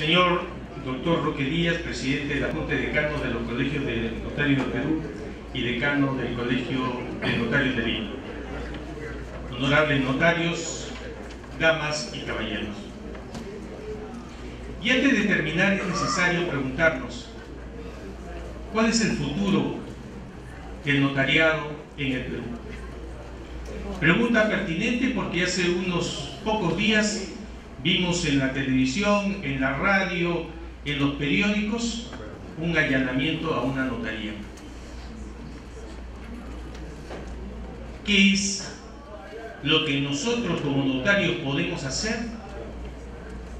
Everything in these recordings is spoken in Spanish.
Señor doctor Roque Díaz, presidente de la Junta de Decanos de los Colegios de Notarios del Perú y decano del Colegio de Notarios de Lima. Honorables notarios, damas y caballeros. Y antes de terminar es necesario preguntarnos, ¿cuál es el futuro del notariado en el Perú? Pregunta pertinente porque hace unos pocos días vimos en la televisión, en la radio, en los periódicos, un allanamiento a una notaría. ¿Qué es lo que nosotros como notarios podemos hacer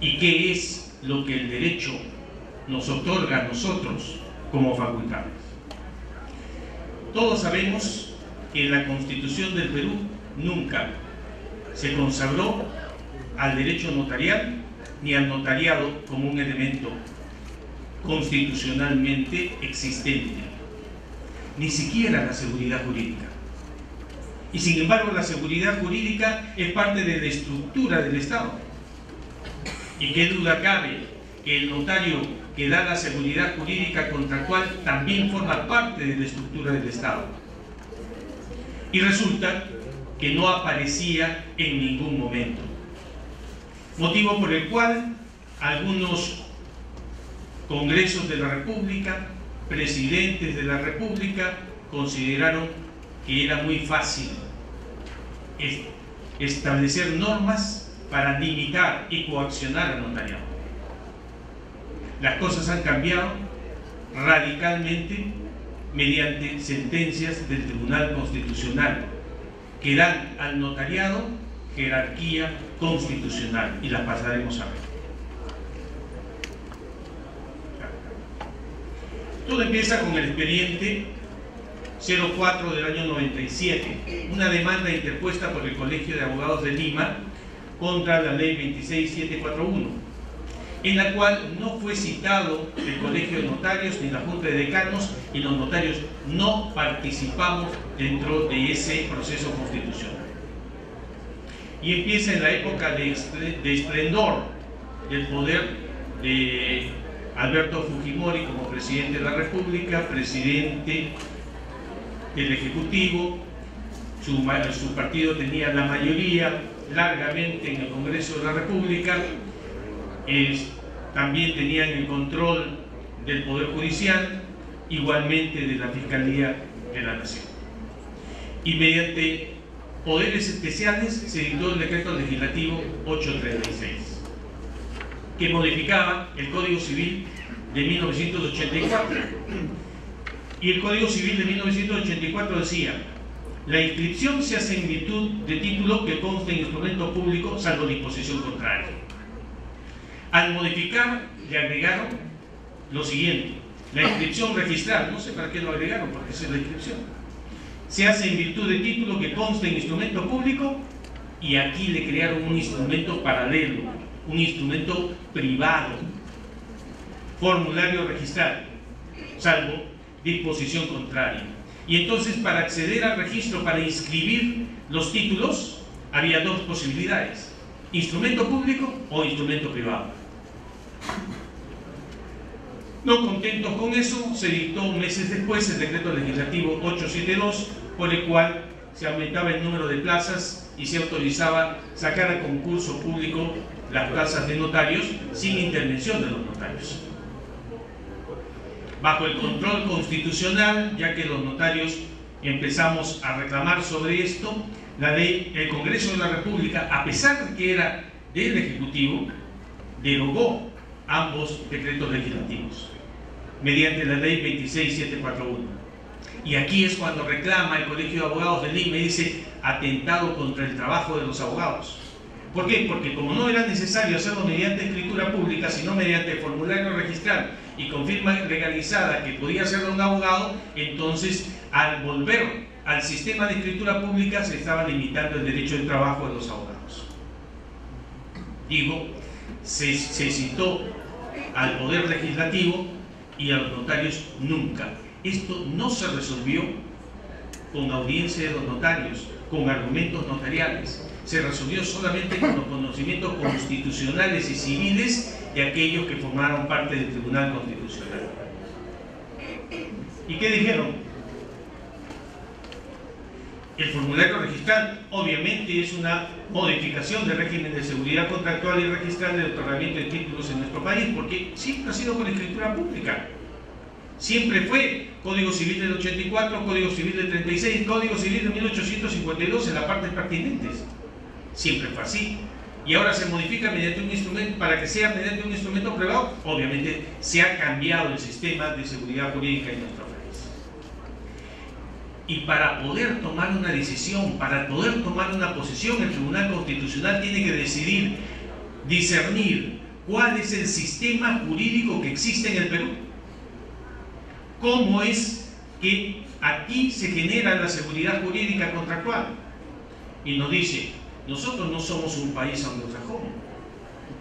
y qué es lo que el derecho nos otorga a nosotros como facultades? Todos sabemos que la Constitución del Perú nunca se consagró al derecho notarial ni al notariado como un elemento constitucionalmente existente, ni siquiera la seguridad jurídica. Y sin embargo la seguridad jurídica es parte de la estructura del Estado. Y qué duda cabe que el notario que da la seguridad jurídica contractual también forma parte de la estructura del Estado. Y resulta que no aparecía en ningún momento. Motivo por el cual algunos congresos de la República, presidentes de la República, consideraron que era muy fácil establecer normas para limitar y coaccionar al notariado. Las cosas han cambiado radicalmente mediante sentencias del Tribunal Constitucional que dan al notariado jerarquía constitucional y la pasaremos a ver. Todo empieza con el expediente 04 del año 97, una demanda interpuesta por el Colegio de Abogados de Lima contra la ley 26741, en la cual no fue citado el Colegio de Notarios ni la Junta de Decanos y los notarios no participamos dentro de ese proceso constitucional y empieza en la época de, esplendor del poder de Alberto Fujimori como presidente de la República, presidente del Ejecutivo, su, partido tenía la mayoría largamente en el Congreso de la República, también tenían el control del Poder Judicial, igualmente de la Fiscalía de la Nación. Y mediante poderes especiales se dictó el decreto legislativo 836, que modificaba el Código Civil de 1984. Y el Código Civil de 1984 decía, la inscripción se hace en virtud de título que conste en instrumento público salvo disposición contraria. Al modificar le agregaron lo siguiente, la inscripción registral, no sé para qué lo agregaron, porque es la inscripción se hace en virtud de título que consta en instrumento público y aquí le crearon un instrumento paralelo, un instrumento privado, formulario registral, salvo disposición contraria. Y entonces para acceder al registro, para inscribir los títulos, había dos posibilidades, instrumento público o instrumento privado. No contentos con eso, se dictó meses después el decreto legislativo 872 por el cual se aumentaba el número de plazas y se autorizaba sacar a concurso público las plazas de notarios sin intervención de los notarios. Bajo el control constitucional, ya que los notarios empezamos a reclamar sobre esto, la ley, el Congreso de la República, a pesar de que era del Ejecutivo, derogó ambos decretos legislativos mediante la ley 26741. Y aquí es cuando reclama el Colegio de Abogados de Lima y dice atentado contra el trabajo de los abogados. ¿Por qué? Porque como no era necesario hacerlo mediante escritura pública, sino mediante formulario registral y con firma legalizada que podía hacerlo un abogado, entonces al volver al sistema de escritura pública se estaba limitando el derecho de trabajo de los abogados. Digo, se, se citó al Poder Legislativo y a los notarios nunca. Esto no se resolvió con audiencia de los notarios, con argumentos notariales, se resolvió solamente con los conocimientos constitucionales y civiles de aquellos que formaron parte del Tribunal Constitucional. ¿Y qué dijeron? El formulario registral obviamente es una modificación del régimen de seguridad contractual y registral de otorgamiento de títulos en nuestro país, porque siempre ha sido con escritura pública. Siempre fue Código Civil del 84, Código Civil del 36, Código Civil de 1852 en las partes pertinentes. Siempre fue así. Y ahora se modifica mediante un instrumento, para que sea mediante un instrumento privado, obviamente se ha cambiado el sistema de seguridad jurídica en nuestro. Y para poder tomar una decisión, para poder tomar una posición, el Tribunal Constitucional tiene que decidir, discernir cuál es el sistema jurídico que existe en el Perú. ¿Cómo es que aquí se genera la seguridad jurídica contractual? Y nos dice, nosotros no somos un país anglosajón.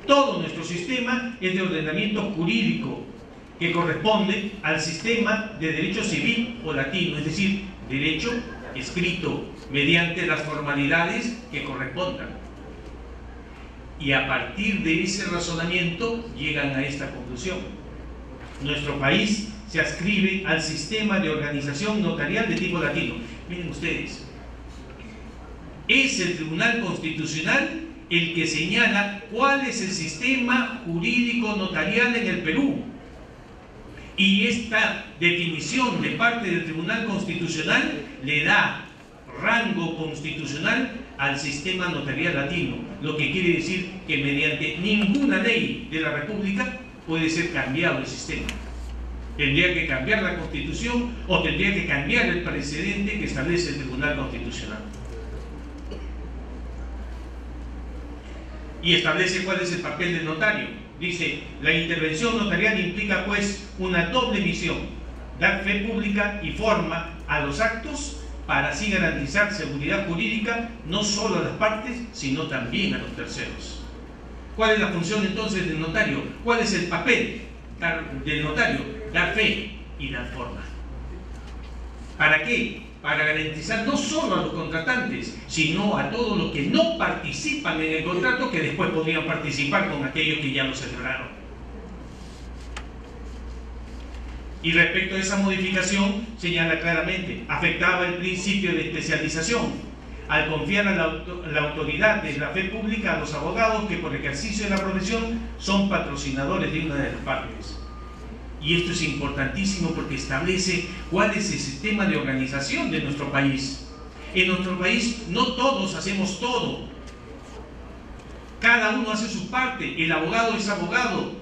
Todo nuestro sistema es de ordenamiento jurídico que corresponde al sistema de derecho civil o latino, es decir, derecho escrito mediante las formalidades que correspondan. Y a partir de ese razonamiento llegan a esta conclusión. Nuestro país se ascribe al sistema de organización notarial de tipo latino. Miren ustedes, es el Tribunal Constitucional el que señala cuál es el sistema jurídico notarial en el Perú y esta definición de parte del Tribunal Constitucional le da rango constitucional al sistema notarial latino, lo que quiere decir que mediante ninguna ley de la República puede ser cambiado el sistema. Tendría que cambiar la Constitución o tendría que cambiar el precedente que establece el Tribunal Constitucional. Y establece cuál es el papel del notario Dice, la intervención notarial implica pues una doble misión, dar fe pública y forma a los actos para así garantizar seguridad jurídica no solo a las partes, sino también a los terceros. ¿Cuál es la función entonces del notario? ¿Cuál es el papel del notario? Dar fe y dar forma. ¿Para qué? Para garantizar no solo a los contratantes, sino a todos los que no participan en el contrato, que después podrían participar con aquellos que ya lo celebraron. Y respecto a esa modificación, señala claramente, afectaba el principio de especialización, al confiar a la, la, autoridad de la fe pública a los abogados que por ejercicio de la profesión son patrocinadores de una de las partes. Y esto es importantísimo porque establece cuál es el sistema de organización de nuestro país. En nuestro país no todos hacemos todo. Cada uno hace su parte. El abogado es abogado.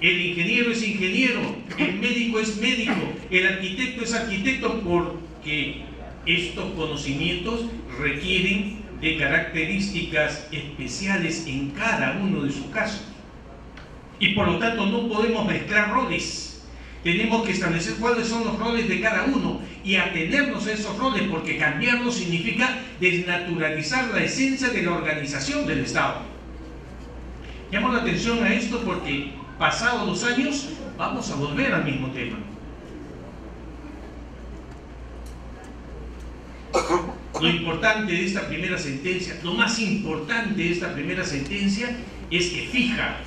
El ingeniero es ingeniero. El médico es médico. El arquitecto es arquitecto porque estos conocimientos requieren de características especiales en cada uno de sus casos y por lo tanto no podemos mezclar roles. Tenemos que establecer cuáles son los roles de cada uno y atenernos a esos roles porque cambiarlos significa desnaturalizar la esencia de la organización del Estado. Llamo la atención a esto porque pasados los años vamos a volver al mismo tema. Lo importante de esta primera sentencia, lo más importante de esta primera sentencia es que fija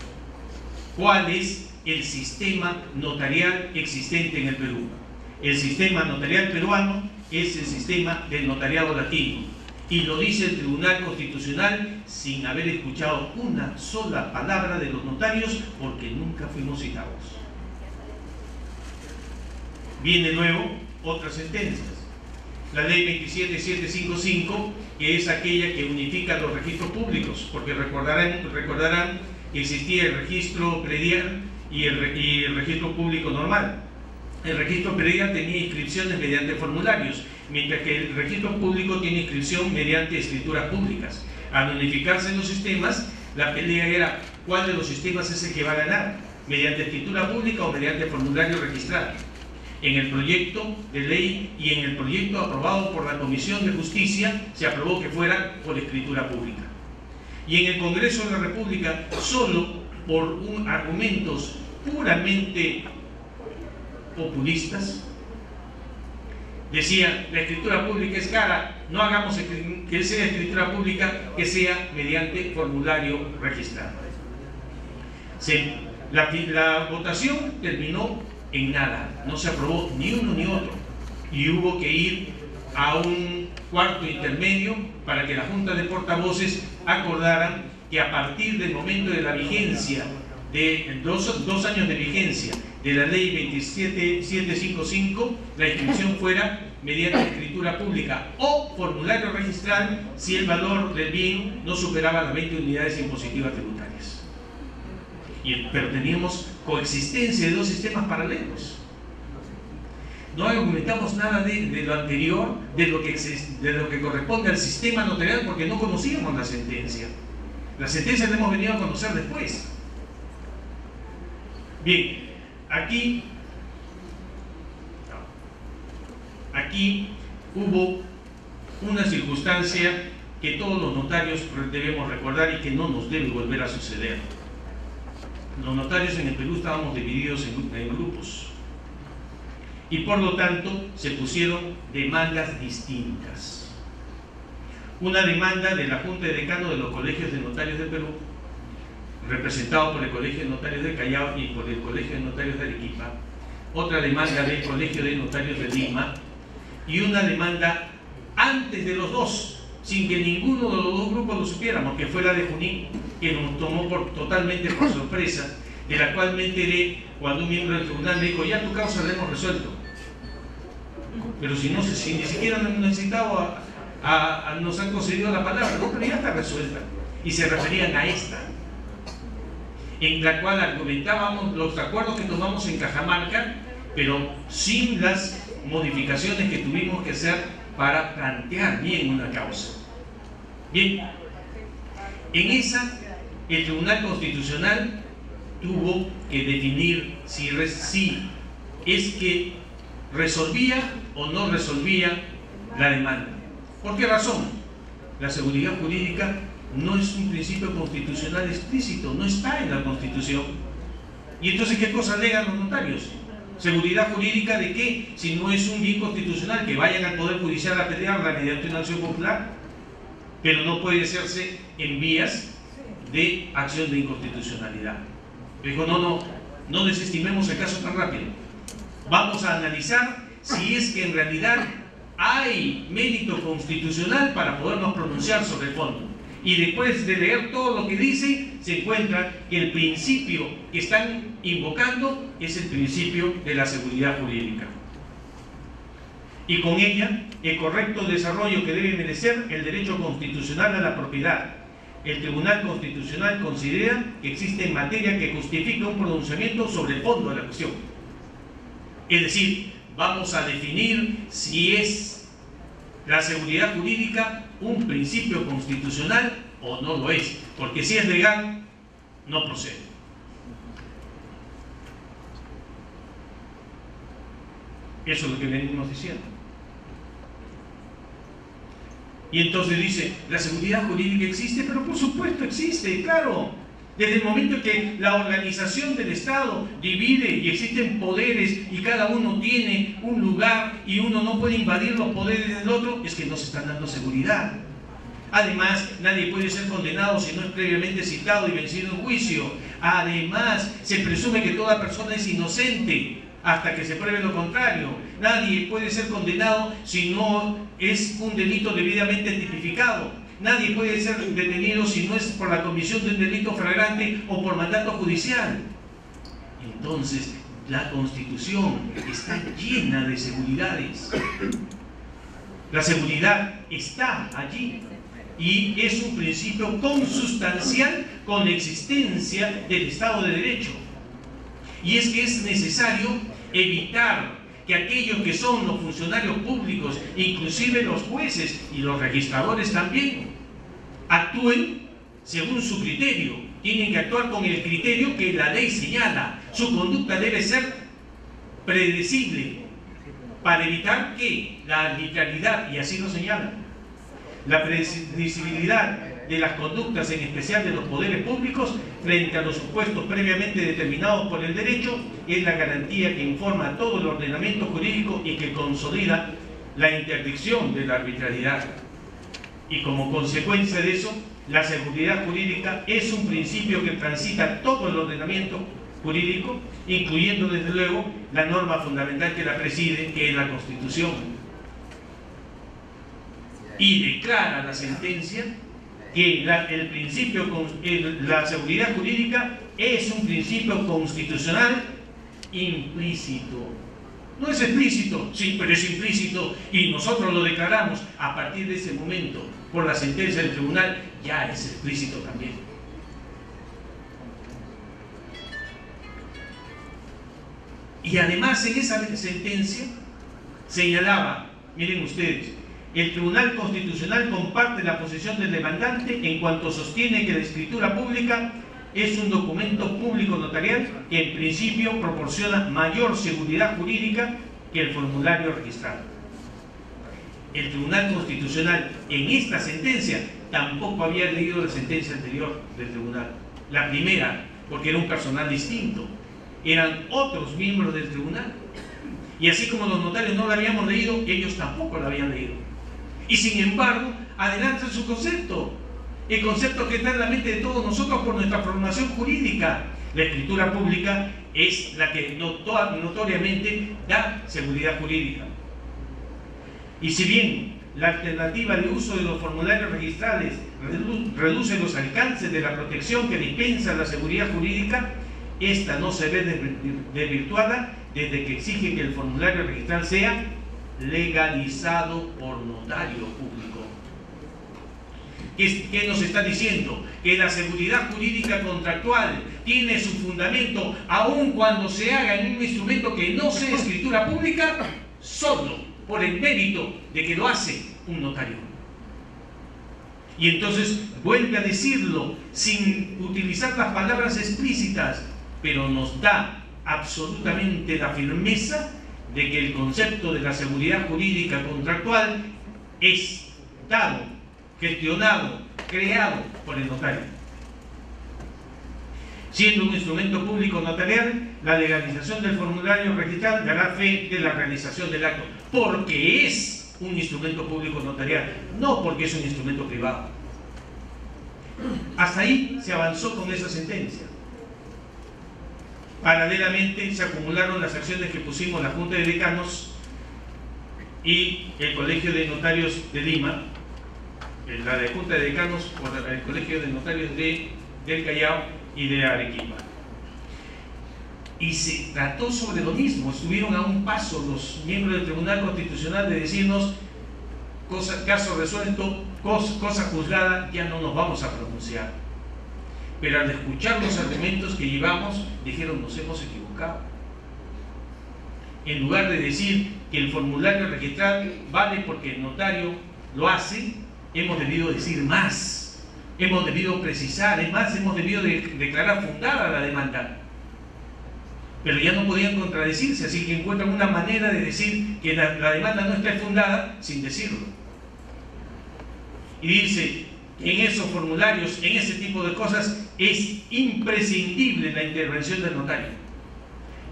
cuál es el sistema notarial existente en el Perú. El sistema notarial peruano es el sistema del notariado latino. Y lo dice el Tribunal Constitucional sin haber escuchado una sola palabra de los notarios porque nunca fuimos citados. Viene luego otras sentencias. La ley 27755, que es aquella que unifica los registros públicos, porque recordarán, recordarán existía el registro predial y el, registro público normal. El registro predial tenía inscripciones mediante formularios, mientras que el registro público tiene inscripción mediante escrituras públicas. Al unificarse los sistemas, la pelea era cuál de los sistemas es el que va a ganar, mediante escritura pública o mediante formulario registrado. En el proyecto de ley y en el proyecto aprobado por la Comisión de Justicia se aprobó que fuera por escritura pública y en el Congreso de la República solo por argumentos puramente populistas decía, la escritura pública es cara, no hagamos que sea escritura pública, que sea mediante formulario registrado. la, la votación terminó en nada, no se aprobó ni uno ni otro y hubo que ir a un cuarto intermedio para que la Junta de Portavoces acordaran que a partir del momento de la vigencia, de dos, años de vigencia de la ley 27755, la inscripción fuera mediante escritura pública o formulario registral si el valor del bien no superaba las 20 unidades impositivas tributarias. Y, pero teníamos coexistencia de dos sistemas paralelos. No argumentamos nada de, lo anterior, de lo que corresponde al sistema notarial, porque no conocíamos la sentencia. La sentencia la hemos venido a conocer después. Bien, aquí, aquí hubo una circunstancia que todos los notarios debemos recordar y que no nos debe volver a suceder. Los notarios en el Perú estábamos divididos en, grupos y por lo tanto se pusieron demandas distintas. Una demanda de la Junta de Decano de los Colegios de Notarios del Perú representado por el Colegio de Notarios de Callao y por el Colegio de Notarios de Arequipa, otra demanda del Colegio de Notarios de Lima y una demanda antes de los dos, sin que ninguno de los dos grupos lo supiéramos, que fue la de Junín, que nos tomó por, totalmente por sorpresa, de la cual me enteré cuando un miembro del tribunal me dijo, ya tu causa la hemos resuelto. Pero si, no, si ni siquiera nos nos han concedido la palabra, no, pero ya está resuelta. Y se referían a esta en la cual argumentábamos los acuerdos que tomamos en Cajamarca, pero sin las modificaciones que tuvimos que hacer para plantear bien una causa. Bien, en esa el Tribunal Constitucional tuvo que definir si es que resolvía o no resolvía la demanda. ¿Por qué razón? La seguridad jurídica no es un principio constitucional explícito, no está en la Constitución. ¿Y entonces qué cosa alegan los notarios? ¿Seguridad jurídica de qué? Si no es un bien constitucional, que vayan al Poder Judicial a pelearla mediante una acción popular, pero no puede hacerse en vías de acción de inconstitucionalidad. Dijo, no, no, no desestimemos el caso tan rápido. Vamos a analizar si es que en realidad hay mérito constitucional para podernos pronunciar sobre el fondo y después de leer todo lo que dice, se encuentra que el principio que están invocando es el principio de la seguridad jurídica. Y con ella, el correcto desarrollo que debe merecer el derecho constitucional a la propiedad. El Tribunal Constitucional considera que existe materia que justifica un pronunciamiento sobre el fondo de la cuestión. Es decir, vamos a definir si es la seguridad jurídica un principio constitucional o no lo es, porque si es legal, no procede. Eso es lo que venimos diciendo. Y entonces dice, la seguridad jurídica existe, pero por supuesto existe, claro. Desde el momento en que la organización del Estado divide y existen poderes y cada uno tiene un lugar y uno no puede invadir los poderes del otro, es que no se están dando seguridad. Además, nadie puede ser condenado si no es previamente citado y vencido en juicio. Además, se presume que toda persona es inocente hasta que se pruebe lo contrario. Nadie puede ser condenado si no es un delito debidamente tipificado. Nadie puede ser detenido si no es por la comisión de un delito flagrante o por mandato judicial. Entonces, la Constitución está llena de seguridades. La seguridad está allí y es un principio consustancial con la existencia del Estado de Derecho. Y es que es necesario evitar que aquellos que son los funcionarios públicos, inclusive los jueces y los registradores también, actúen según su criterio. Tienen que actuar con el criterio que la ley señala. Su conducta debe ser predecible para evitar que la arbitrariedad, y así lo señala, la predecibilidad de las conductas, en especial de los poderes públicos, frente a los supuestos previamente determinados por el derecho, es la garantía que informa todo el ordenamiento jurídico y que consolida la interdicción de la arbitrariedad. Y como consecuencia de eso, la seguridad jurídica es un principio que transita todo el ordenamiento jurídico, incluyendo desde luego la norma fundamental que la preside, que es la Constitución. Y declara la sentencia que el principio, la seguridad jurídica es un principio constitucional implícito. No es explícito, sí, pero es implícito y nosotros lo declaramos a partir de ese momento por la sentencia del tribunal, ya es explícito también. Y además en esa sentencia señalaba, miren ustedes, el Tribunal Constitucional comparte la posición del demandante en cuanto sostiene que la escritura pública es un documento público notarial que en principio proporciona mayor seguridad jurídica que el formulario registrado. El Tribunal Constitucional en esta sentencia tampoco había leído la sentencia anterior del tribunal. La primera, porque era un personal distinto, eran otros miembros del tribunal. Y así como los notarios no la habíamos leído, ellos tampoco la habían leído. Y sin embargo, adelantan su concepto. El concepto que está en la mente de todos nosotros por nuestra formación jurídica. La escritura pública es la que notoriamente da seguridad jurídica. Y si bien la alternativa de uso de los formularios registrales reduce los alcances de la protección que dispensa la seguridad jurídica, esta no se ve desvirtuada desde que exige que el formulario registral sea legalizado por notario público. ¿Qué, nos está diciendo? Que la seguridad jurídica contractual tiene su fundamento aun cuando se haga en un instrumento que no sea escritura pública, solo por el mérito de que lo hace un notario. Y entonces vuelve a decirlo sin utilizar las palabras explícitas, pero nos da absolutamente la firmeza de que el concepto de la seguridad jurídica contractual es dado, gestionado, creado por el notario. Siendo un instrumento público notarial, la legalización del formulario registral dará fe de la realización del acto, porque es un instrumento público notarial, no porque es un instrumento privado. Hasta ahí se avanzó con esa sentencia. Paralelamente se acumularon las acciones que pusimos la Junta de Decanos y el Colegio de Notarios de Lima, la de Junta de Decanos por el Colegio de Notarios de, del Callao y de Arequipa. Y se trató sobre lo mismo, estuvieron a un paso los miembros del Tribunal Constitucional de decirnos, caso resuelto, cosa juzgada, ya no nos vamos a pronunciar pero al escuchar los argumentos que llevamos, dijeron nos hemos equivocado. En lugar de decir que el formulario registral vale porque el notario lo hace, hemos debido decir más, hemos debido precisar, es más, hemos debido declarar fundada la demanda. Pero ya no podían contradecirse, así que encuentran una manera de decir que la, la demanda no está fundada sin decirlo. Y dice, en esos formularios, en ese tipo de cosas, es imprescindible la intervención del notario.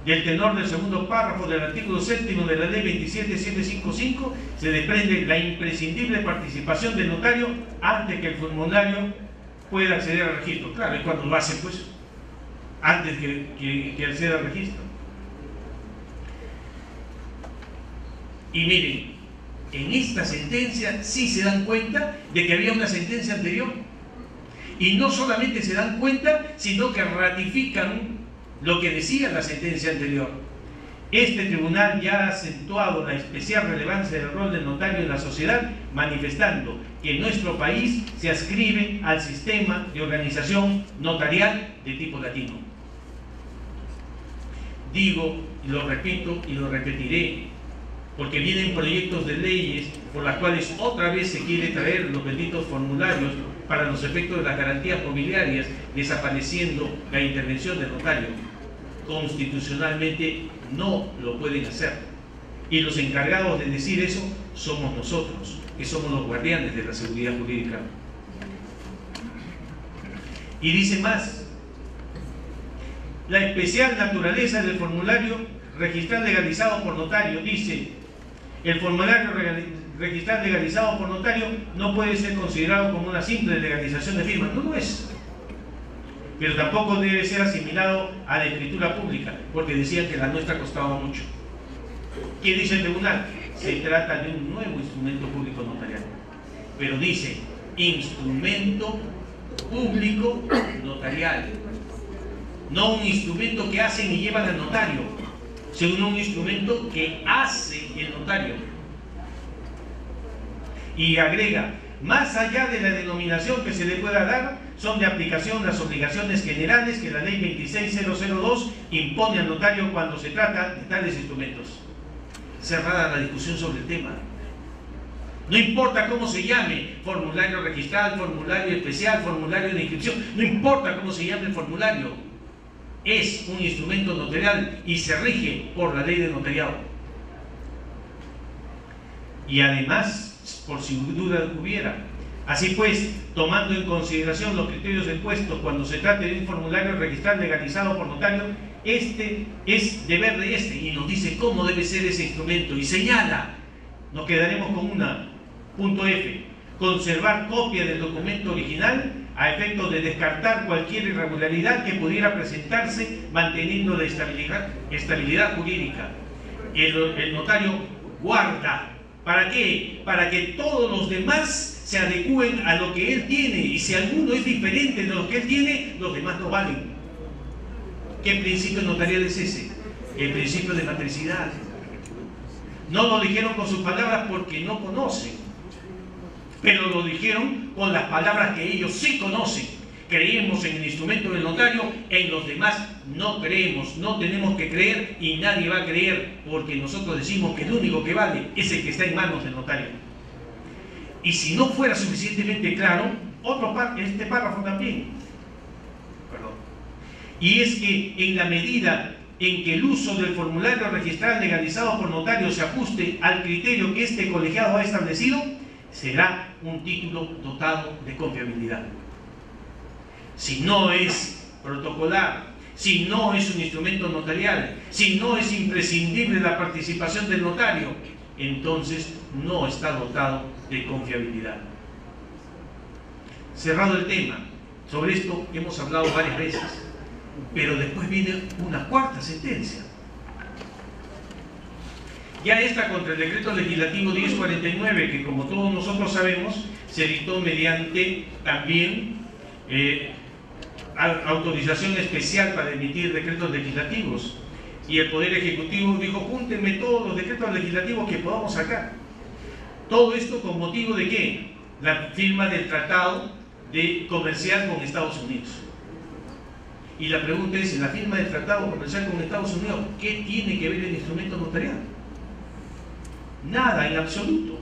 Del tenor del segundo párrafo del artículo séptimo de la ley 27755 se desprende la imprescindible participación del notario antes que el formulario pueda acceder al registro. Claro, y cuando lo hace, pues, antes que acceda al registro. Y miren, en esta sentencia sí se dan cuenta de que había una sentencia anterior. Y no solamente se dan cuenta, sino que ratifican lo que decía la sentencia anterior. Este tribunal ya ha acentuado la especial relevancia del rol del notario en la sociedad, manifestando que nuestro país se ascribe al sistema de organización notarial de tipo latino. Digo, y lo repito y lo repetiré, porque vienen proyectos de leyes por las cuales otra vez se quiere traer los benditos formularios para los efectos de las garantías mobiliarias, desapareciendo la intervención del notario. Constitucionalmente no lo pueden hacer. Y los encargados de decir eso somos nosotros, que somos los guardianes de la seguridad jurídica. Y dice más, la especial naturaleza del formulario registral legalizado por notario dice El formulario registral legalizado por notario no puede ser considerado como una simple legalización de firma. No lo es. Pero tampoco debe ser asimilado a la escritura pública, porque decían que la nuestra costaba mucho. ¿Qué dice el tribunal? Se trata de un nuevo instrumento público notarial. Pero dice, instrumento público notarial. No un instrumento que hacen y llevan al notario, sino un instrumento que hace el notario. Y agrega, más allá de la denominación que se le pueda dar, son de aplicación las obligaciones generales que la ley 26002 impone al notario cuando se trata de tales instrumentos. Cerrada la discusión sobre el tema. No importa cómo se llame, formulario registral, formulario especial, formulario de inscripción, no importa cómo se llame el formulario, es un instrumento notarial y se rige por la ley de notariado. Y además, por si duda hubiera, así pues, tomando en consideración los criterios expuestos cuando se trate de un formulario registral legalizado por notario, este es deber de este y nos dice cómo debe ser ese instrumento y señala, nos quedaremos con una Punto F. Conservar copia del documento original a efecto de descartar cualquier irregularidad que pudiera presentarse manteniendo la estabilidad, estabilidad jurídica. El, el notario guarda. ¿Para qué? Para que todos los demás se adecúen a lo que él tiene y si alguno es diferente de lo que él tiene, los demás no valen. ¿Qué principio notarial es ese? El principio de matricidad. No lo dijeron con sus palabras porque no conocen pero lo dijeron con las palabras que ellos sí conocen. Creemos en el instrumento del notario, en los demás no creemos, no tenemos que creer y nadie va a creer porque nosotros decimos que el único que vale es el que está en manos del notario. Y si no fuera suficientemente claro, otro este párrafo también. Perdón. Y es que en la medida en que el uso del formulario registral legalizado por notario se ajuste al criterio que este colegiado ha establecido, será un título dotado de confiabilidad. Si no es protocolar, si no es un instrumento notarial, si no es imprescindible la participación del notario, entonces no está dotado de confiabilidad. Cerrado el tema, sobre esto hemos hablado varias veces, pero después viene una cuarta sentencia ya esta contra el decreto legislativo 1049, que como todos nosotros sabemos, se dictó mediante también eh, autorización especial para emitir decretos legislativos. Y el Poder Ejecutivo dijo, júntenme todos los decretos legislativos que podamos sacar. Todo esto con motivo de qué? La firma del tratado de comercial con Estados Unidos. Y la pregunta es, en la firma del tratado comercial con Estados Unidos, ¿qué tiene que ver el instrumento notarial? Nada en absoluto.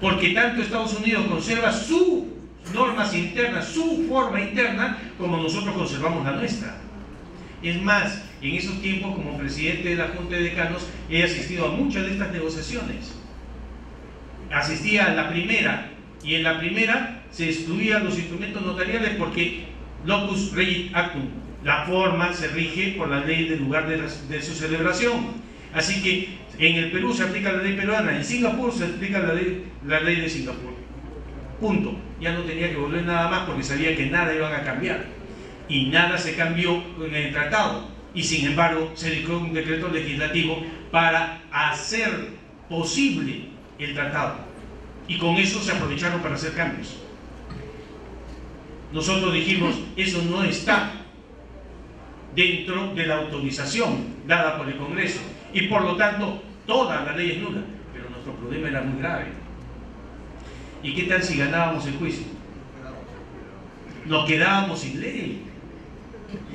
Porque tanto Estados Unidos conserva sus normas internas, su forma interna, como nosotros conservamos la nuestra. Es más, en esos tiempos, como presidente de la Junta de Decanos, he asistido a muchas de estas negociaciones. Asistía a la primera, y en la primera se excluían los instrumentos notariales porque locus rei actum, la forma se rige por la ley del lugar de, de su celebración. Así que en el Perú se aplica la ley peruana, en Singapur se aplica la ley, la ley de Singapur. Punto. Ya no tenía que volver nada más porque sabía que nada iban a cambiar. Y nada se cambió en el tratado. Y sin embargo se dictó un decreto legislativo para hacer posible el tratado. Y con eso se aprovecharon para hacer cambios. Nosotros dijimos, eso no está dentro de la autorización dada por el Congreso y por lo tanto toda la ley es nula. Pero nuestro problema era muy grave. ¿Y qué tal si ganábamos el juicio? Nos quedábamos sin ley.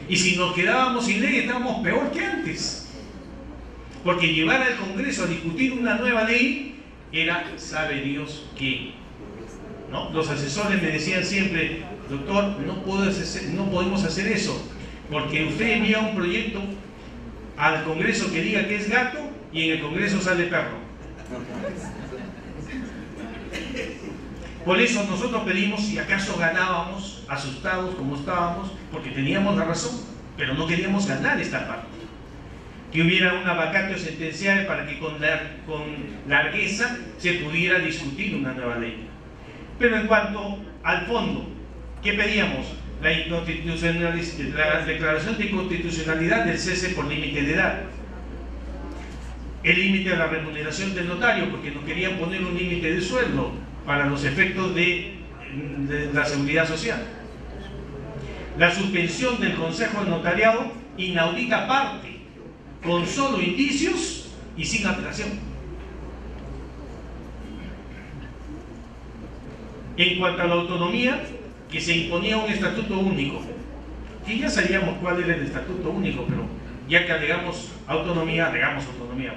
Y si nos quedábamos sin ley estábamos peor que antes. Porque llevar al Congreso a discutir una nueva ley era, sabe Dios qué. Los asesores me decían siempre, doctor, no, no podemos hacer eso, porque usted envía un proyecto al Congreso que diga que es gato y en el Congreso sale perro. Por eso nosotros pedimos si acaso ganábamos, asustados como estábamos, porque teníamos la razón, pero no queríamos ganar esta parte. que hubiera una vacatio sentencial para que con, con largueza se pudiera discutir una nueva ley. Pero en cuanto al fondo, ¿qué pedíamos? La, la declaración de inconstitucionalidad del cese por límite de edad. El límite de la remuneración del notario, porque no querían poner un límite de sueldo para los efectos de, la seguridad social. La suspensión del Consejo de Notariado, inaudita parte, con solo indicios y sin apelación. En cuanto a la autonomía, que se imponía un estatuto único, que ya sabíamos cuál era el estatuto único, pero ya que alegamos autonomía, alegamos autonomía.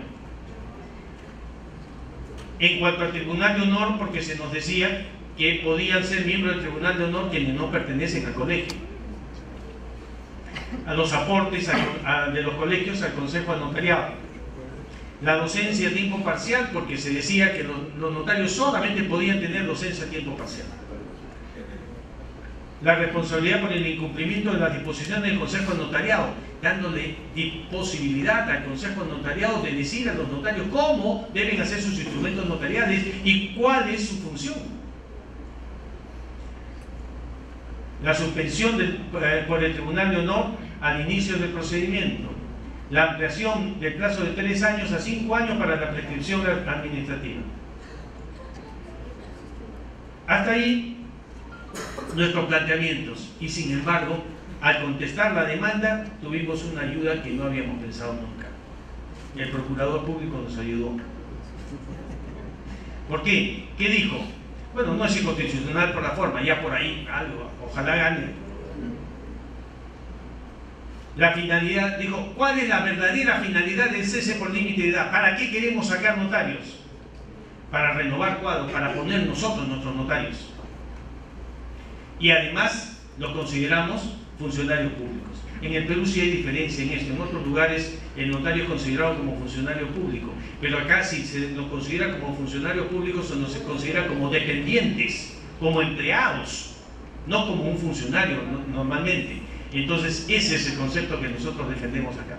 En cuanto al Tribunal de Honor, porque se nos decía que podían ser miembros del Tribunal de Honor quienes no pertenecen al colegio. A los aportes de los colegios al Consejo de Notariado. La docencia a tiempo parcial, porque se decía que los notarios solamente podían tener docencia a tiempo parcial la responsabilidad por el incumplimiento de las disposiciones del Consejo Notariado, dándole posibilidad al Consejo Notariado de decir a los notarios cómo deben hacer sus instrumentos notariales y cuál es su función. La suspensión eh, por el Tribunal de Honor al inicio del procedimiento. La ampliación del plazo de tres años a cinco años para la prescripción administrativa. Hasta ahí nuestros planteamientos y sin embargo, al contestar la demanda, tuvimos una ayuda que no habíamos pensado nunca. El procurador público nos ayudó. ¿Por qué? ¿Qué dijo? Bueno, no es inconstitucional por la forma, ya por ahí algo, ojalá gane. La finalidad, dijo, ¿cuál es la verdadera finalidad del cese por límite de edad? ¿Para qué queremos sacar notarios? Para renovar cuadros, para poner nosotros nuestros notarios y además los consideramos funcionarios públicos. En el Perú sí hay diferencia en esto. En otros lugares el notario es considerado como funcionario público, pero acá si se nos considera como funcionarios públicos o nos considera como dependientes, como empleados, no como un funcionario normalmente. Entonces ese es el concepto que nosotros defendemos acá.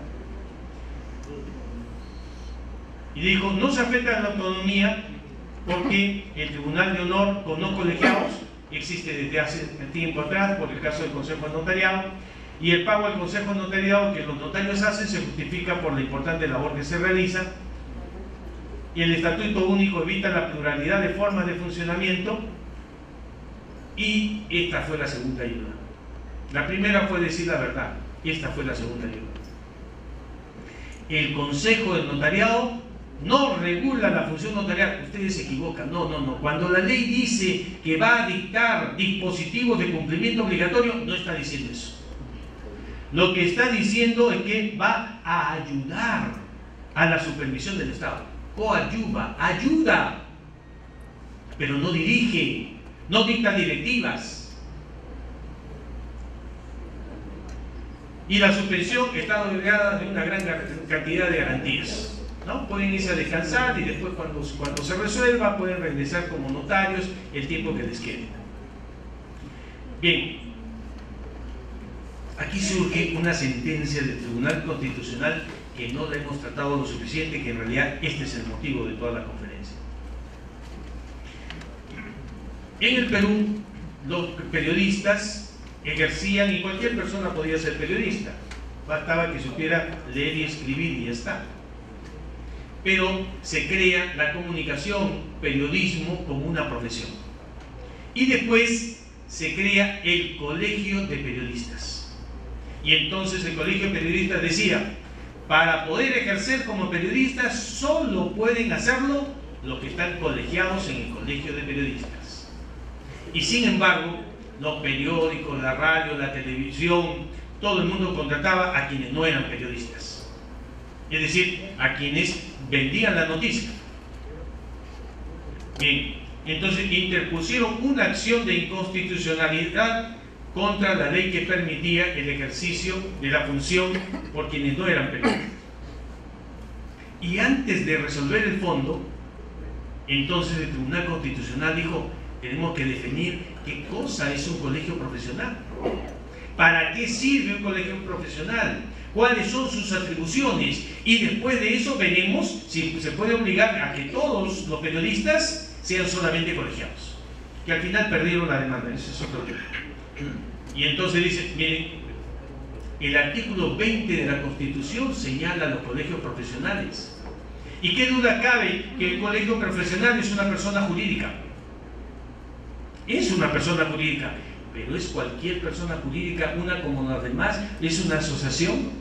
Y dijo, no se afecta a la autonomía porque el Tribunal de Honor con no colegiados existe desde hace tiempo atrás por el caso del Consejo de Notariado y el pago al Consejo de Notariado que los notarios hacen se justifica por la importante labor que se realiza y el Estatuto Único evita la pluralidad de formas de funcionamiento y esta fue la segunda ayuda. La primera fue decir la verdad, esta fue la segunda ayuda. El Consejo de Notariado no regula la función notarial, ustedes se equivocan, no, no, no. Cuando la ley dice que va a dictar dispositivos de cumplimiento obligatorio, no está diciendo eso. Lo que está diciendo es que va a ayudar a la supervisión del Estado. Coayuda, ayuda, pero no dirige, no dicta directivas. Y la suspensión está rodeada de una gran cantidad de garantías. ¿No? Pueden irse a descansar y después cuando, se resuelva pueden regresar como notarios el tiempo que les quede. Bien, aquí surge una sentencia del Tribunal Constitucional que no la hemos tratado lo suficiente, que en realidad este es el motivo de toda la conferencia. En el Perú, los periodistas ejercían, y cualquier persona podía ser periodista, bastaba que supiera leer y escribir y ya está pero se crea la comunicación, periodismo como una profesión. Y después se crea el Colegio de Periodistas. Y entonces el Colegio de Periodistas decía, para poder ejercer como periodistas solo pueden hacerlo los que están colegiados en el Colegio de Periodistas. Y sin embargo, los periódicos, la radio, la televisión, todo el mundo contrataba a quienes no eran periodistas. Es decir, a quienes vendían la noticia. Bien, entonces interpusieron una acción de inconstitucionalidad contra la ley que permitía el ejercicio de la función por quienes no eran periodistas. Y antes de resolver el fondo, entonces el Tribunal Constitucional dijo, tenemos que definir qué cosa es un colegio profesional. ¿Para qué sirve un colegio profesional? ¿Cuáles son sus atribuciones? Y después de eso veremos si se puede obligar a que todos los periodistas sean solamente colegiados. Que al final perdieron la demanda, ese es otro tema. Y entonces dice, miren, el artículo 20 de la Constitución señala a los colegios profesionales. ¿Y qué duda cabe que el colegio profesional es una persona jurídica? Es una persona jurídica, pero es cualquier persona jurídica, una como las demás, es una asociación.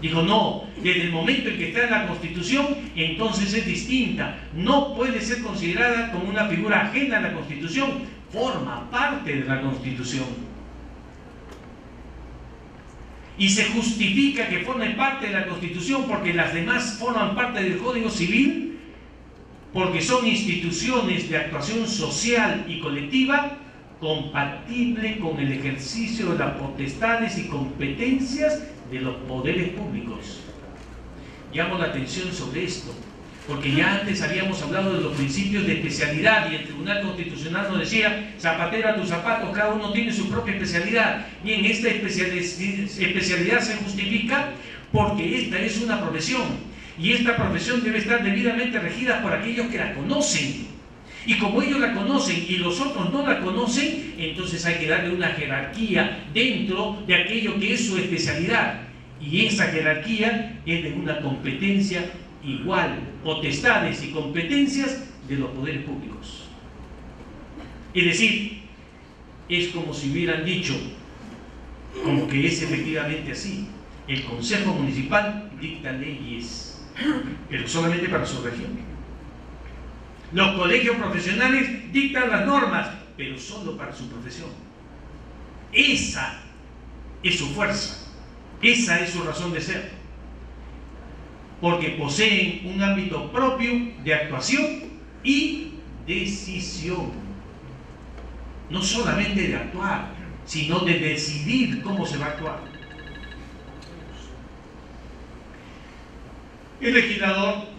Dijo, no, desde el momento en que está en la Constitución, entonces es distinta. No puede ser considerada como una figura ajena a la Constitución, forma parte de la Constitución y se justifica que forme parte de la Constitución porque las demás forman parte del Código Civil, porque son instituciones de actuación social y colectiva compatible con el ejercicio de las potestades y competencias de los poderes públicos. Llamo la atención sobre esto porque ya antes habíamos hablado de los principios de especialidad y el Tribunal Constitucional nos decía, zapatero a tus zapatos, cada uno tiene su propia especialidad. Bien, esta especialidad se justifica porque esta es una profesión y esta profesión debe estar debidamente regida por aquellos que la conocen. Y como ellos la conocen y los otros no la conocen, entonces hay que darle una jerarquía dentro de aquello que es su especialidad. Y esa jerarquía es de una competencia igual potestades y competencias de los poderes públicos. Es decir, es como si hubieran dicho, como que es efectivamente así, el Consejo Municipal dicta leyes, pero solamente para su región. Los colegios profesionales dictan las normas, pero solo para su profesión. Esa es su fuerza, esa es su razón de ser porque poseen un ámbito propio de actuación y decisión. No solamente de actuar, sino de decidir cómo se va a actuar. El legislador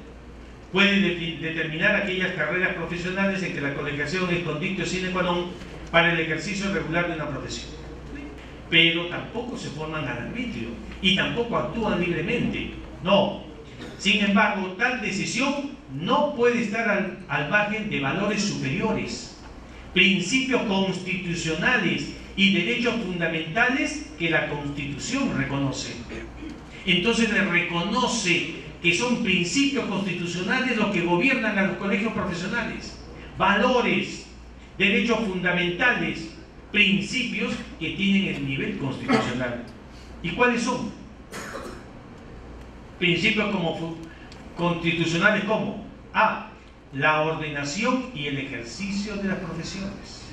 puede determinar aquellas carreras profesionales en que la colegiación es condictio sine qua non para el ejercicio regular de una profesión. Pero tampoco se forman al arbitrio y tampoco actúan libremente. No, sin embargo, tal decisión no puede estar al, margen de valores superiores, principios constitucionales y derechos fundamentales que la Constitución reconoce. Entonces le reconoce que son principios constitucionales los que gobiernan a los colegios profesionales, valores, derechos fundamentales, principios que tienen el nivel constitucional. ¿Y cuáles son? Principios como constitucionales como A. La ordenación y el ejercicio de las profesiones.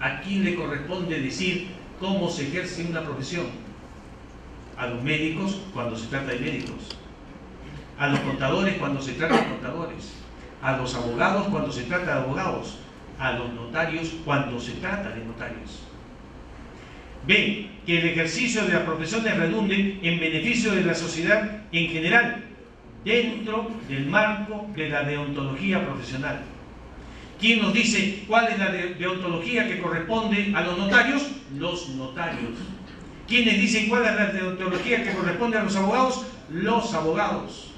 ¿A quién le corresponde decir cómo se ejerce una profesión? A los médicos cuando se trata de médicos. A los contadores cuando se trata de contadores. A los abogados cuando se trata de abogados. A los notarios cuando se trata de notarios. B. Que el ejercicio de las profesiones redunde en beneficio de la sociedad en general, dentro del marco de la deontología profesional. ¿Quién nos dice cuál es la deontología que corresponde a los notarios? Los notarios. ¿Quiénes dicen cuál es la deontología que corresponde a los abogados? Los abogados.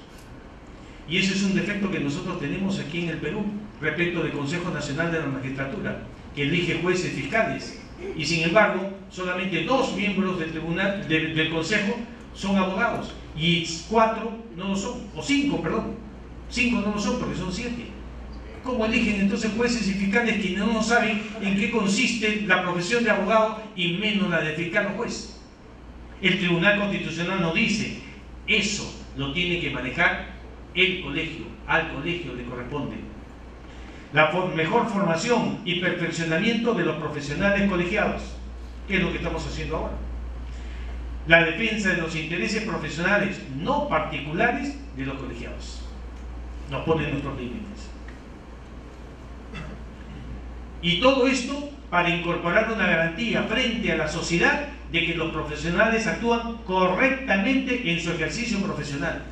Y ese es un defecto que nosotros tenemos aquí en el Perú respecto del Consejo Nacional de la Magistratura, que elige jueces fiscales y sin embargo solamente dos miembros del tribunal del Consejo son abogados y cuatro no lo son, o cinco, perdón, cinco no lo son porque son siete. ¿Cómo eligen entonces jueces y fiscales que no saben en qué consiste la profesión de abogado y menos la de fiscal o juez? El Tribunal Constitucional nos dice, eso lo tiene que manejar el colegio, al colegio le corresponde la mejor formación y perfeccionamiento de los profesionales colegiados, que es lo que estamos haciendo ahora. La defensa de los intereses profesionales no particulares de los colegiados. Nos ponen nuestros límites. Y todo esto para incorporar una garantía frente a la sociedad de que los profesionales actúan correctamente en su ejercicio profesional.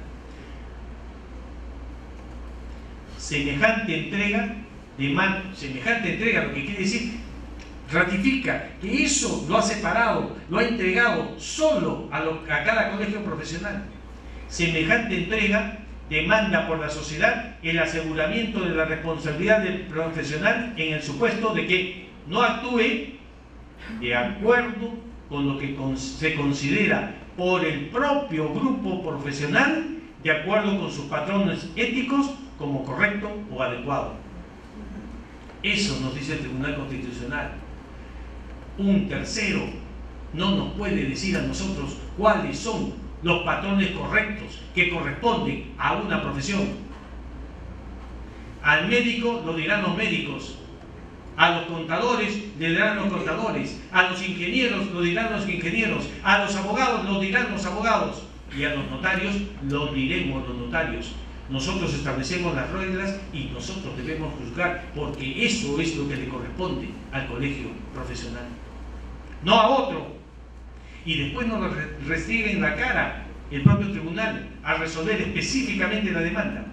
Semejante entrega de semejante entrega, lo que quiere decir, ratifica que eso lo ha separado, lo ha entregado solo a, a cada colegio profesional. Semejante entrega demanda por la sociedad el aseguramiento de la responsabilidad del profesional en el supuesto de que no actúe de acuerdo con lo que se considera por el propio grupo profesional, de acuerdo con sus patrones éticos, como correcto o adecuado. Eso nos dice el Tribunal Constitucional. Un tercero no nos puede decir a nosotros cuáles son los patrones correctos que corresponden a una profesión. Al médico lo dirán los médicos, a los contadores le dirán los contadores, a los ingenieros lo dirán los ingenieros, a los abogados lo dirán los abogados y a los notarios lo diremos los notarios. Nosotros establecemos las reglas y nosotros debemos juzgar porque eso es lo que le corresponde al colegio profesional, no a otro y después nos restringe en la cara el propio tribunal a resolver específicamente la demanda.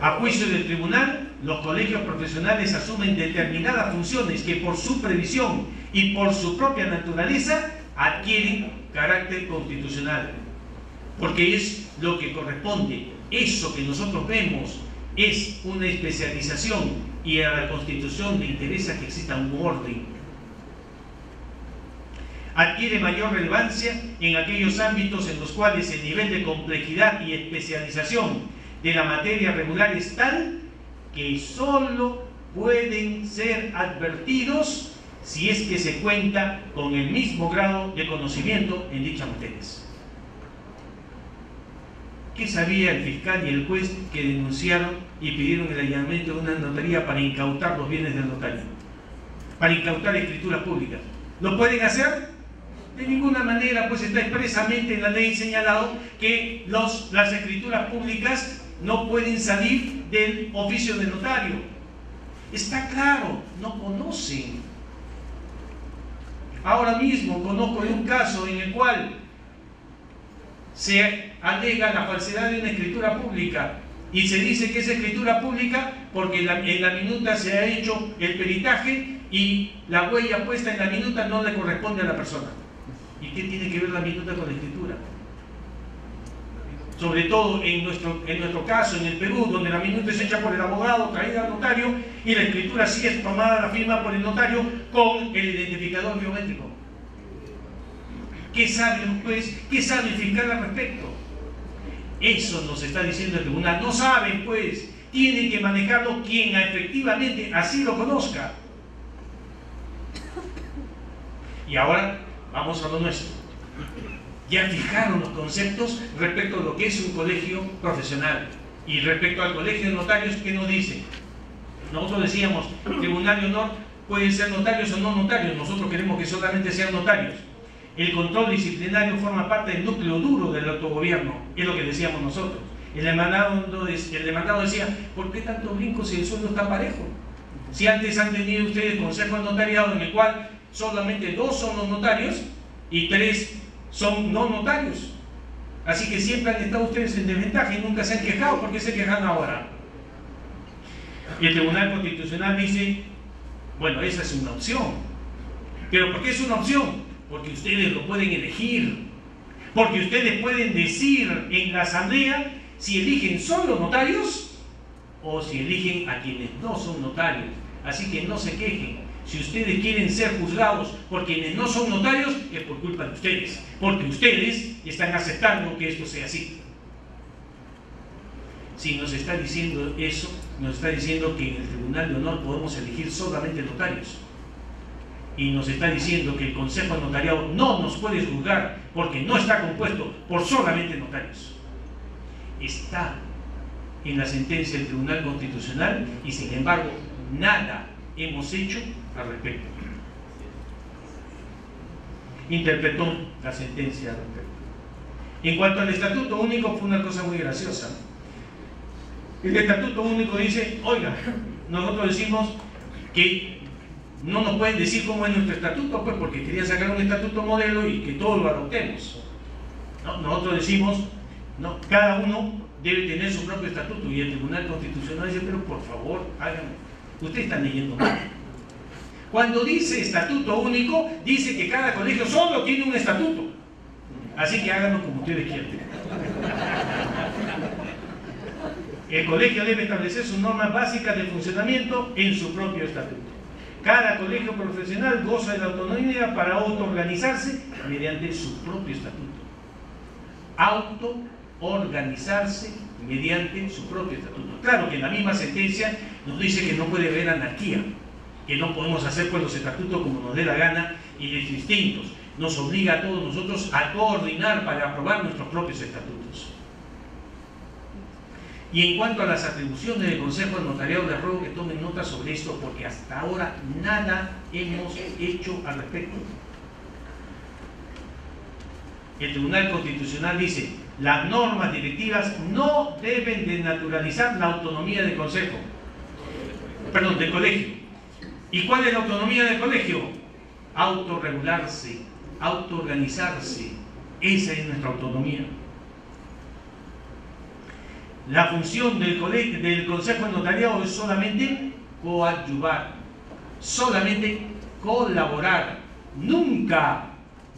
A juicio del tribunal, los colegios profesionales asumen determinadas funciones que por su previsión y por su propia naturaleza adquieren carácter constitucional. Porque es lo que corresponde. Eso que nosotros vemos es una especialización y a la Constitución le interesa que exista un orden adquiere mayor relevancia en aquellos ámbitos en los cuales el nivel de complejidad y especialización de la materia regular es tal que solo pueden ser advertidos si es que se cuenta con el mismo grado de conocimiento en dichas materias. ¿Qué sabía el fiscal y el juez que denunciaron y pidieron el allanamiento de una notaría para incautar los bienes del notario? Para incautar escrituras públicas. ¿Lo pueden hacer? De ninguna manera, pues está expresamente en la ley señalado que las escrituras públicas no pueden salir del oficio de notario. Está claro, no conocen. Ahora mismo conozco de un caso en el cual se alega la falsedad de una escritura pública y se dice que es escritura pública porque en la minuta se ha hecho el peritaje y la huella puesta en la minuta no le corresponde a la persona. ¿Y qué tiene que ver la minuta con la escritura? Sobre todo en nuestro, en nuestro caso, en el Perú, donde la minuta es hecha por el abogado, traída al notario, y la escritura sí es tomada la firma por el notario con el identificador biométrico. ¿Qué sabe el juez? ¿Qué sabe el fiscal al respecto? Eso nos está diciendo el tribunal. No saben, pues. Tienen que manejarlo quien efectivamente así lo conozca. Y ahora Vamos a lo nuestro. Ya fijaron los conceptos respecto a lo que es un colegio profesional. Y respecto al colegio de notarios, ¿qué nos dice? Nosotros decíamos, tribunal de honor pueden ser notarios o no notarios. Nosotros queremos que solamente sean notarios. El control disciplinario forma parte del núcleo duro del autogobierno, es lo que decíamos nosotros. El demandado, decía, ¿por qué tanto brinco si el sueldo está parejo? Si antes han tenido ustedes consejo notariado en el cual solamente dos son los notarios y tres son no notarios. Así que siempre han estado ustedes en desventaja y nunca se han quejado. ¿Por qué se quejan ahora? Y el Tribunal Constitucional dice, bueno, esa es una opción. ¿Pero por qué es una opción? Porque ustedes lo pueden elegir. Porque ustedes pueden decir en la asamblea si eligen solo notarios o si eligen a quienes no son notarios. Así que no se quejen. Si ustedes quieren ser juzgados por quienes no son notarios, es por culpa de ustedes, porque ustedes están aceptando que esto sea así. Si nos está diciendo eso, nos está diciendo que en el Tribunal de Honor podemos elegir solamente notarios. Y nos está diciendo que el Consejo Notariado no nos puede juzgar porque no está compuesto por solamente notarios. Está en la sentencia del Tribunal Constitucional y sin embargo nada hemos hecho al respecto. Interpretó la sentencia al respecto. En cuanto al estatuto único, fue una cosa muy graciosa. El estatuto único dice, oiga, nosotros decimos que no nos pueden decir cómo es nuestro estatuto, pues porque querían sacar un estatuto modelo y que todos lo adoptemos. Nosotros decimos, no, cada uno debe tener su propio estatuto y el Tribunal Constitucional dice, pero por favor, háganlo Usted está leyendo mal. Cuando dice estatuto único, dice que cada colegio solo tiene un estatuto. Así que háganlo como ustedes quieran. El colegio debe establecer sus normas básicas de funcionamiento en su propio estatuto. Cada colegio profesional goza de la autonomía para autoorganizarse mediante su propio estatuto. Autoorganizarse mediante su propio estatuto. Claro que en la misma sentencia nos dice que no puede haber anarquía, que no podemos hacer pues los estatutos como nos dé la gana y distintos. Nos obliga a todos nosotros a coordinar para aprobar nuestros propios estatutos. Y en cuanto a las atribuciones del Consejo Notariado, les ruego que tomen nota sobre esto porque hasta ahora nada hemos hecho al respecto. El Tribunal Constitucional dice, las normas directivas no deben desnaturalizar la autonomía del Consejo, perdón, del colegio. ¿Y cuál es la autonomía del colegio? Autorregularse, autoorganizarse. Esa es nuestra autonomía. La función del, del Consejo de Notariado es solamente coadyuvar, solamente colaborar, nunca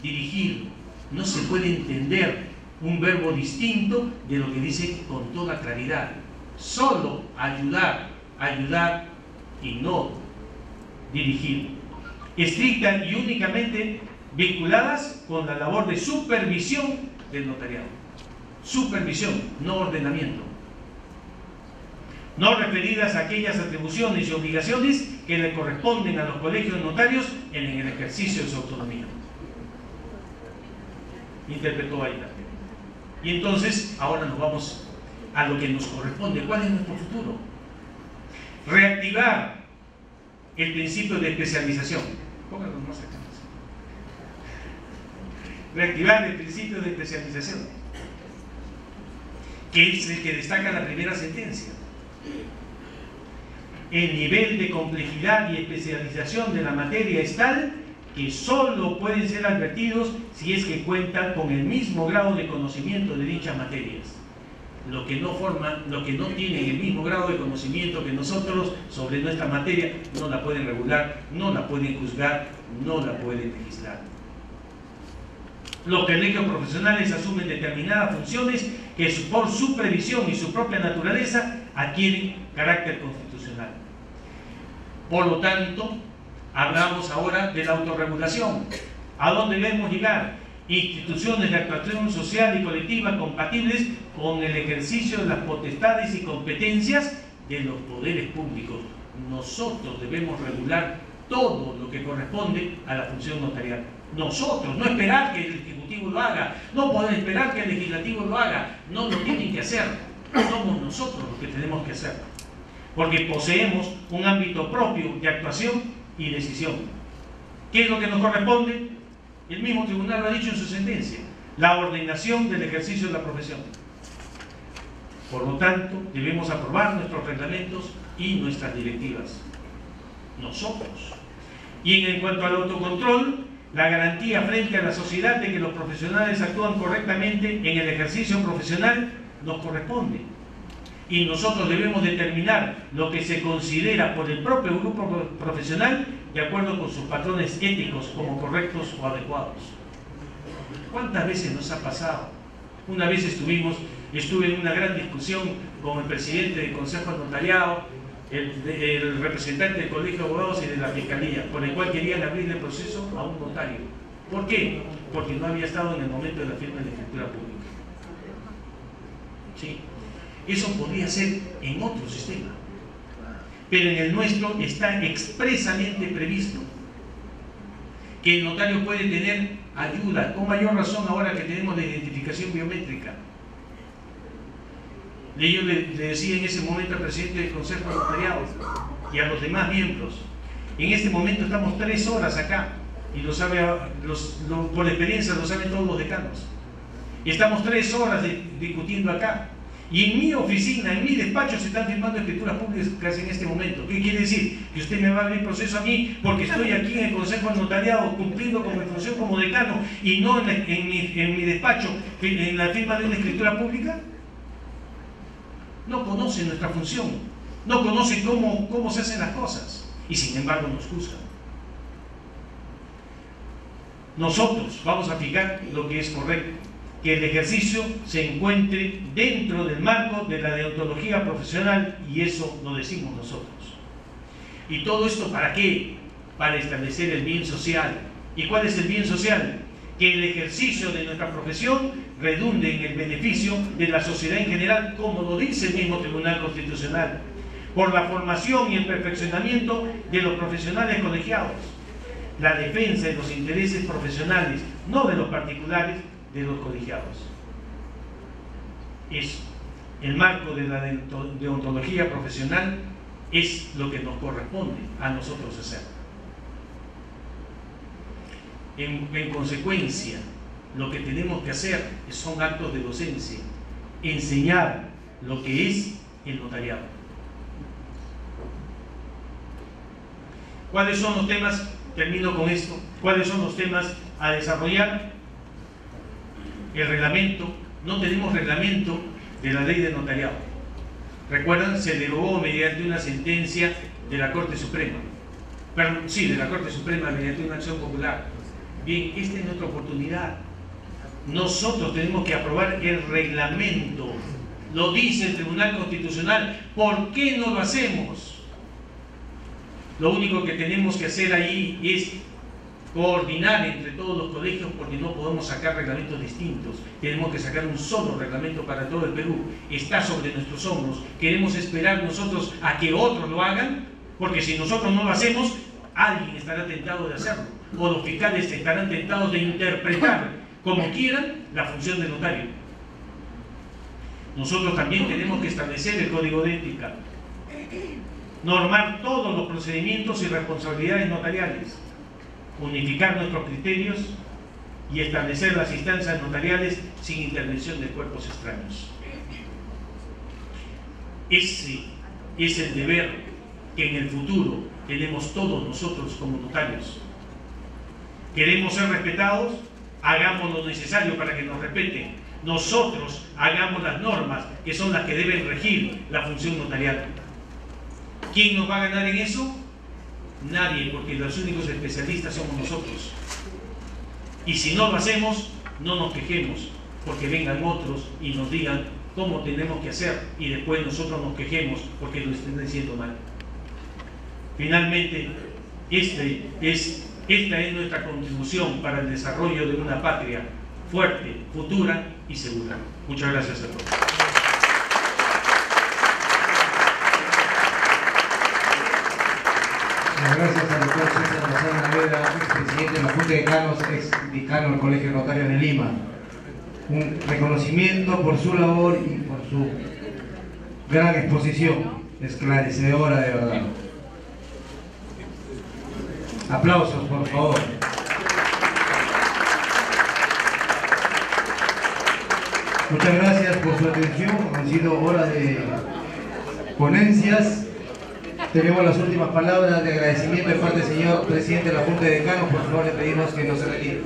dirigir. No se puede entender un verbo distinto de lo que dice con toda claridad. Solo ayudar, ayudar y no dirigir. Estricta y únicamente vinculadas con la labor de supervisión del notariado. Supervisión, no ordenamiento no referidas a aquellas atribuciones y obligaciones que le corresponden a los colegios notarios en el ejercicio de su autonomía. Interpretó ahí. Y entonces, ahora nos vamos a lo que nos corresponde. ¿Cuál es nuestro futuro? Reactivar el principio de especialización. Pónganlo más acá. Reactivar el principio de especialización, que es el que destaca la primera sentencia el nivel de complejidad y especialización de la materia es tal que solo pueden ser advertidos si es que cuentan con el mismo grado de conocimiento de dichas materias. Lo que no forman, lo que no tienen el mismo grado de conocimiento que nosotros sobre nuestra materia, no la pueden regular, no la pueden juzgar, no la pueden legislar. Los colegios profesionales asumen determinadas funciones que por su previsión y su propia naturaleza adquieren carácter constitucional. Por lo tanto, hablamos ahora de la autorregulación. ¿A dónde debemos llegar? Instituciones de actuación social y colectiva compatibles con el ejercicio de las potestades y competencias de los poderes públicos. Nosotros debemos regular todo lo que corresponde a la función notarial. Nosotros, no esperar que el Ejecutivo lo haga, no poder esperar que el Legislativo lo haga, no lo tienen que hacer somos nosotros los que tenemos que hacer, porque poseemos un ámbito propio de actuación y decisión. ¿Qué es lo que nos corresponde? El mismo tribunal lo ha dicho en su sentencia, la ordenación del ejercicio de la profesión. Por lo tanto, debemos aprobar nuestros reglamentos y nuestras directivas. Nosotros. Y en cuanto al autocontrol, la garantía frente a la sociedad de que los profesionales actúan correctamente en el ejercicio profesional nos corresponde. Y nosotros debemos determinar lo que se considera por el propio grupo profesional de acuerdo con sus patrones éticos como correctos o adecuados. ¿Cuántas veces nos ha pasado? Una vez estuvimos, estuve en una gran discusión con el presidente del Consejo Notariado, el, representante del Colegio de Abogados y de la Fiscalía, por el cual querían abrir el proceso a un notario. ¿Por qué? Porque no había estado en el momento de la firma de la escritura pública. ¿sí? Eso podría ser en otro sistema. Pero en el nuestro está expresamente previsto que el notario puede tener ayuda, con mayor razón ahora que tenemos la identificación biométrica. Yo le, decía en ese momento al presidente del Consejo de Notariado y a los demás miembros, en este momento estamos tres horas acá, y lo sabe, por experiencia lo saben todos los decanos. Estamos tres horas discutiendo acá. Y en mi oficina, en mi despacho, se están firmando escrituras públicas en este momento. ¿Qué quiere decir? Que usted me va a abrir proceso a mí porque estoy aquí en el Consejo Notariado cumpliendo con mi función como decano y no en mi despacho, en la firma de una escritura pública. No conoce nuestra función, no conocen cómo, cómo se hacen las cosas y sin embargo nos juzgan. Nosotros vamos a fijar lo que es correcto, que el ejercicio se encuentre dentro del marco de la deontología profesional y eso lo decimos nosotros. ¿Y todo esto para qué? Para establecer el bien social. ¿Y cuál es el bien social? Que el ejercicio de nuestra profesión redunde en el beneficio de la sociedad en general, como lo dice el mismo Tribunal Constitucional, por la formación y el perfeccionamiento de los profesionales colegiados, la defensa de los intereses profesionales, no de los particulares, de los colegiados. Es el marco de la deontología profesional es lo que nos corresponde a nosotros hacer. En, en, consecuencia, lo que tenemos que hacer son actos de docencia, enseñar lo que es el notariado. ¿Cuáles son los temas? Termino con esto. ¿Cuáles son los temas a desarrollar? El reglamento. No tenemos reglamento de la ley de notariado recuerdan, se derogó mediante una sentencia de la Corte Suprema. Perdón, sí, de la Corte Suprema mediante una acción popular. Bien, esta es nuestra oportunidad. Nosotros tenemos que aprobar el reglamento. Lo dice el Tribunal Constitucional. ¿Por qué no lo hacemos? Lo único que tenemos que hacer ahí es coordinar entre todos los colegios porque no podemos sacar reglamentos distintos. Tenemos que sacar un solo reglamento para todo el Perú. Está sobre nuestros hombros. Queremos esperar nosotros a que otros lo hagan, porque si nosotros no lo hacemos, alguien estará tentado de hacerlo. O los fiscales estarán tentados de interpretar como quieran la función del notario. Nosotros también tenemos que establecer el código de ética, normar todos los procedimientos y responsabilidades notariales unificar nuestros criterios y establecer las instancias notariales sin intervención de cuerpos extraños. Ese es el deber que en el futuro tenemos todos nosotros como notarios. Queremos ser respetados, hagamos lo necesario para que nos respeten. Nosotros hagamos las normas que son las que deben regir la función notarial. ¿Quién nos va a ganar en eso? Nadie, porque los únicos especialistas somos nosotros. Y si no lo hacemos, no nos quejemos, porque vengan otros y nos digan cómo tenemos que hacer y después nosotros nos quejemos porque lo estén diciendo mal. Finalmente, este es, esta es nuestra contribución para el desarrollo de una patria fuerte, futura y segura. Muchas gracias a todos. gracias al doctor César Lozano Naveda, expresidente de la Junta de Canos, ex decano del Colegio Notario de Lima. Un reconocimiento por su labor y por su gran exposición, esclarecedora de verdad. Aplausos, por favor. Muchas gracias por su atención. Han sido horas de ponencias. Tenemos las últimas palabras de agradecimiento de parte del señor presidente de la Junta de Decanos. Por favor, le pedimos que nos retire.